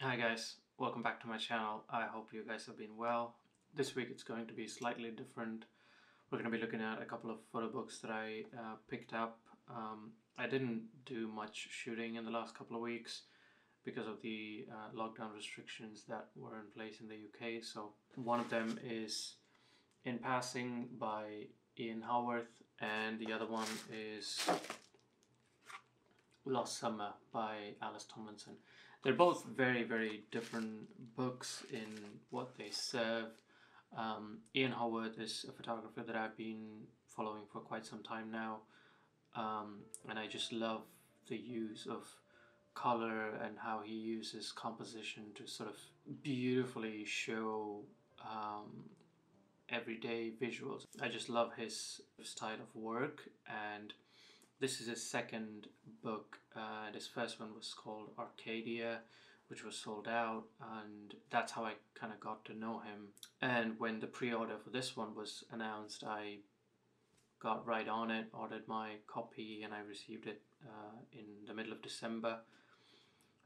Hi guys, welcome back to my channel. I hope you guys have been well. This week it's going to be slightly different. We're going to be looking at a couple of photo books that I uh, picked up. Um, I didn't do much shooting in the last couple of weeks because of the uh, lockdown restrictions that were in place in the UK. So one of them is In Passing by Ian Howorth and the other one is Lost Summer by Alys Tomlinson. They're both very, very different books in what they serve. Um, Ian Howorth is a photographer that I've been following for quite some time now, um, and I just love the use of color and how he uses composition to sort of beautifully show um, everyday visuals. I just love his style of work and this is his second book. Uh, his first one was called Arcadia, which was sold out, and that's how I kind of got to know him. And when the pre order for this one was announced, I got right on it, ordered my copy, and I received it uh, in the middle of December.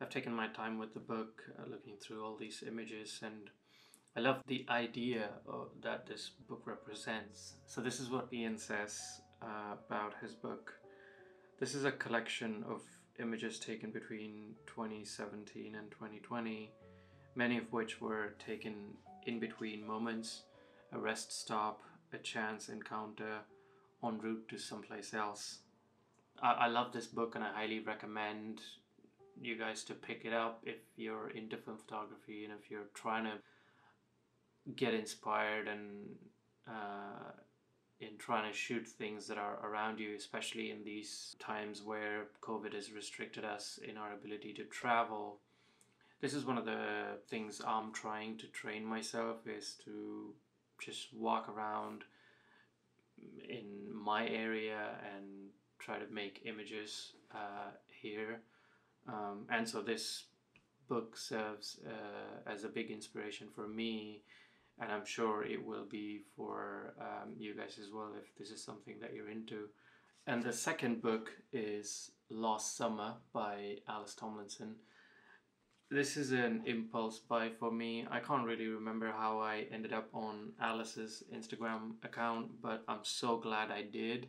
I've taken my time with the book, uh, looking through all these images, and I love the idea of, that this book represents. So, this is what Ian says uh, about his book. This is a collection of images taken between 2017 and 2020, many of which were taken in between moments, a rest stop, a chance encounter, en route to someplace else. I, I love this book and I highly recommend you guys to pick it up if you're into film photography and if you're trying to get inspired and uh, in trying to shoot things that are around you, especially in these times where COVID has restricted us in our ability to travel. This is one of the things I'm trying to train myself is to just walk around in my area and try to make images uh, here. Um, and so this book serves uh, as a big inspiration for me and I'm sure it will be for um, you guys as well if this is something that you're into. And the second book is Lost Summer by Alys Tomlinson. This is an impulse buy for me. I can't really remember how I ended up on Alys's Instagram account, but I'm so glad I did.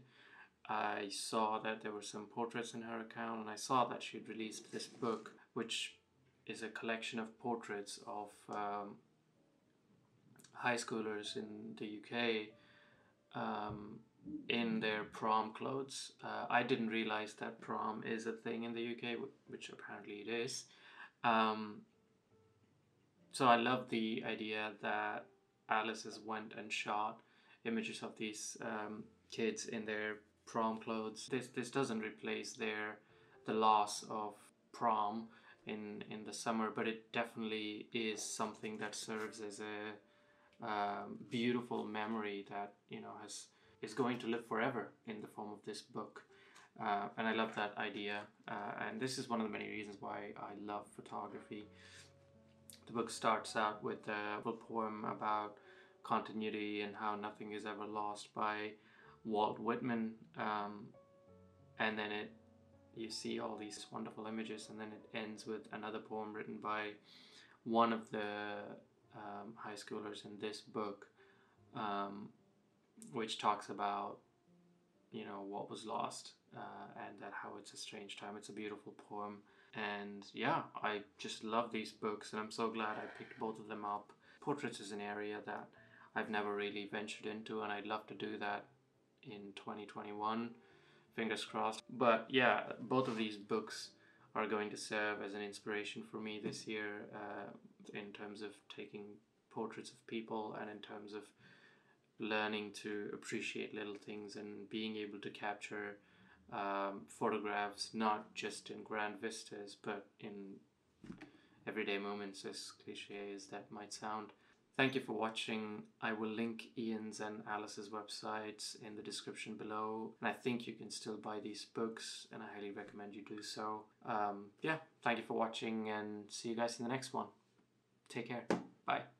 I saw that there were some portraits in her account, and I saw that she'd released this book, which is a collection of portraits of um, high schoolers in the UK um, in their prom clothes. Uh, I didn't realize that prom is a thing in the UK, which apparently it is. Um, so I love the idea that Alys has went and shot images of these um, kids in their prom clothes. This this doesn't replace their the loss of prom in in the summer, but it definitely is something that serves as a um, beautiful memory that you know has is going to live forever in the form of this book. Uh, and I love that idea. Uh, and this is one of the many reasons why I love photography. The book starts out with a little poem about continuity and how nothing is ever lost by Walt Whitman. Um, and then it you see all these wonderful images, and then it ends with another poem written by one of the um, high schoolers in this book, um, which talks about you know what was lost uh, and that how it's a strange time. It's a beautiful poem, and yeah, I just love these books, and I'm so glad I picked both of them up. Portraits is an area that I've never really ventured into, and I'd love to do that in 2021. Fingers crossed. But yeah, both of these books are going to serve as an inspiration for me this year uh, in terms of taking portraits of people and in terms of learning to appreciate little things and being able to capture um, photographs not just in grand vistas but in everyday moments as cliche as that might sound Thank you for watching. I will link Ian's and Alys's websites in the description below. And I think you can still buy these books, and I highly recommend you do so. Um, yeah, thank you for watching, and see you guys in the next one. Take care. Bye.